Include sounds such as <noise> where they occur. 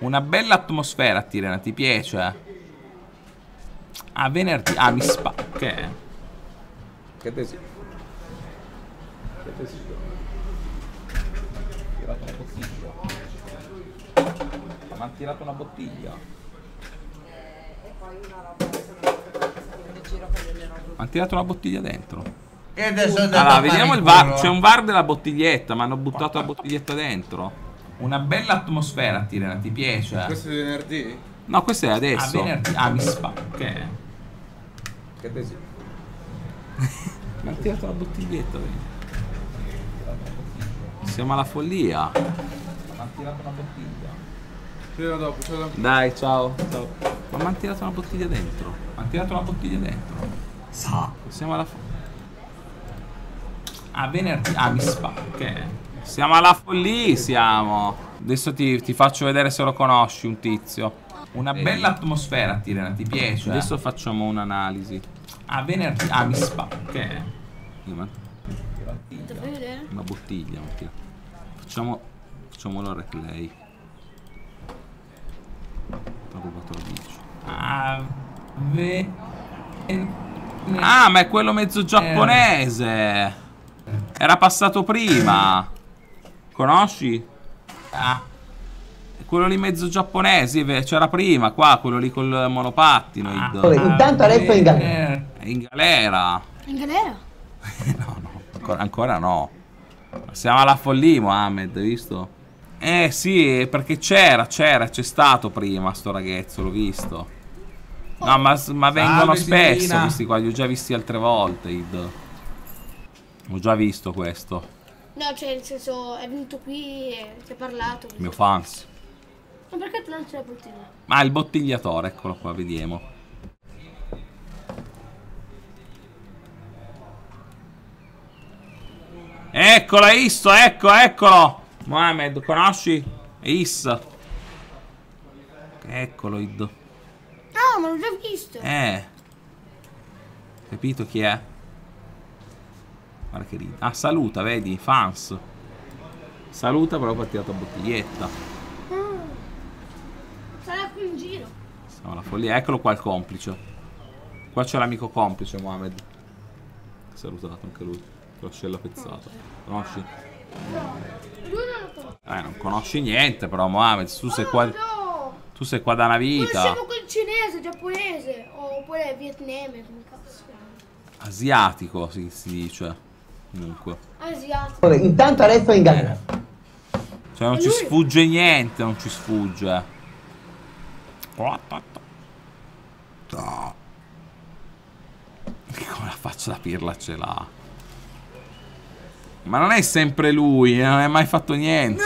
Una bella atmosfera, Tirena, ti piace? Ah, venerdì. Ah, mi spa... Che è? Che desidero? Che desidero? Tirato una bottiglia. Ma ha tirato una bottiglia. Ma ha tirato una bottiglia dentro. E adesso Allora, a vediamo il VAR. C'è un VAR della bottiglietta, ma hanno buttato la bottiglietta dentro. Una bella atmosfera, Tirena, ti piace? Questo è venerdì? No, questo è adesso. Ah, venerdì. Ah, mi spa. Che? Che desidero? <laughs> Mi ha tirato la bottiglietta, vedi? Siamo alla follia. Mi ha tirato una bottiglia. Ci vediamo dopo, ci vediamo. Dai, ciao. ciao. Ma mi ha tirato una bottiglia dentro. Mi ha tirato una bottiglia dentro. Sa. Siamo alla follia. Ah, venerdì. Ah, mi spa. Che? Siamo alla follia, siamo. Adesso ti, ti faccio vedere se lo conosci, un tizio. Una bella atmosfera, Tirena, ti piace? Adesso facciamo un'analisi. Ah, venerdì. Ah, mi spa. Che è? Fai vedere? Una bottiglia. Mattia. Facciamo. Facciamo la replay. Ho rubato la bici. Ah, ve... Ah, ma è quello mezzo giapponese. Era passato prima. Conosci? Ah. Quello lì mezzo giaponese, ve- c'era prima qua, quello lì col monopattino. Id. Intanto adesso è in galera. È in galera. In galera? <laughs> Ancora, ancora no. Siamo alla follia, Mohammed, hai visto? Eh sì, perché c'era, c'era, c'è stato prima sto ragazzo, l'ho visto. No, ma, ma vengono Salve, spesso signorina. questi qua, li ho già visti altre volte, Id. Ho già visto questo. No, cioè, nel senso, è venuto qui e ti ha parlato. Il mio fans. Ma perché ti lanci la bottiglia? Ah, il bottigliatore, eccolo qua, vediamo. Eccolo, è Isso, ecco, eccolo. Mohamed, conosci? È Is. Eccolo, Id. Ah, ma l'ho già visto. Eh. Capito chi è? Guarda che ride. Ah, saluta, vedi? Fans. Saluta, però ha tirato a bottiglietta. Mm. Sarà qui in giro. Siamo alla follia. Eccolo qua il complice. Qua c'è l'amico complice, Mohamed. Salutato anche lui. L'ascella pezzata. Conosci? Lui non lo conosce. Eh, non conosci niente, però, Mohamed. Tu sei qua. No! Tu sei qua da una vita. Conosciamo quel cinese, giapponese. Oppure vietnamese, come cazzo? Asiatico, si, si dice. Comunque. Asiatico. Intanto adesso è in galera. Cioè, non ci lui- sfugge niente, non ci sfugge. <laughs> Come la faccia da pirla ce l'ha. Ma non è sempre lui, non è mai fatto niente.